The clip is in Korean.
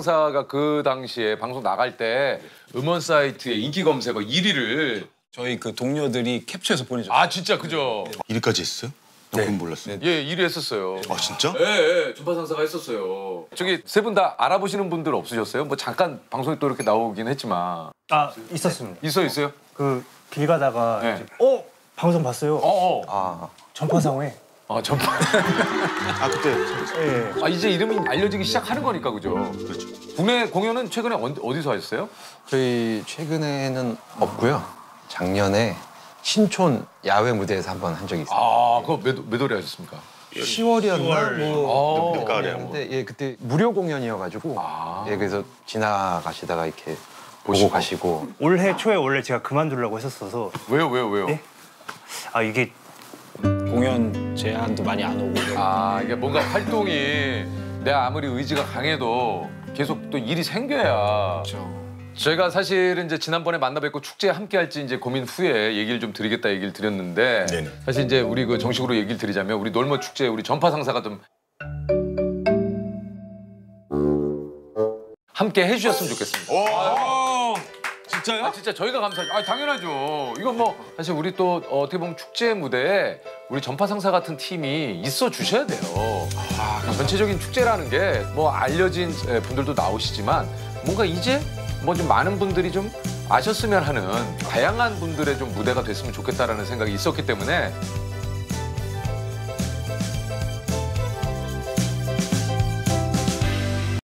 상사가 그 당시에 방송 나갈 때 음원 사이트의 인기 검색어 1위를 저희 그 동료들이 캡처해서 보내줬어요. 아 진짜 그죠? 일까지 했어요? 나 그건 몰랐어. 예 1위 했었어요. 아 진짜? 예, 예, 전파 상사가 했었어요. 저기 세 분 다 알아보시는 분들 없으셨어요? 뭐 잠깐 방송에 또 이렇게 나오긴 했지만 아 있었습니다. 있어 있어요? 그 길 가다가 네. 이제, 어 방송 봤어요. 어, 어. 전파상회. 아 전파. 아 그때 예. 아 이제 이름이 알려지기 시작하는 거니까 그죠? 그렇죠. 국내 공연은 최근에 어디- 어디서 하셨어요? 저희 최근에는 없고요. 작년에 신촌 야외 무대에서 한 번 한 적이 있어요. 아 그거 몇, 몇 월에 하셨습니까? 10월이었나? 뭐 늦가을에 한 번. 근데 예 그때 무료 공연이어가지고 아. 예 그래서 지나가시다가 이렇게 보고 가시고 올해 초에 원래 제가 그만두려고 했었어서 왜요 왜요 왜요? 예? 아 이게 공연 제안도 많이 안 오고. 아 이게 뭔가 활동이 내가 아무리 의지가 강해도 계속 또 일이 생겨야 제가 사실은 이제 지난번에 만나 뵙고 축제에 함께 할지 이제 고민 후에 얘기를 좀 드리겠다 얘기를 드렸는데 네네. 사실 이제 우리 그 정식으로 얘기를 드리자면 우리 놀머 축제 우리 전파 상사가 좀 함께 해주셨으면 좋겠습니다. 진짜요? 아 진짜 저희가 감사하죠. 아 당연하죠. 이건 뭐 사실 우리 또 어, 어떻게 보면 축제 무대에 우리 전파 상사 같은 팀이 있어 주셔야 돼요. 아, 전체적인 축제라는 게 뭐 알려진 에, 분들도 나오시지만 뭔가 이제 뭐 좀 많은 분들이 좀 아셨으면 하는 다양한 분들의 좀 무대가 됐으면 좋겠다라는 생각이 있었기 때문에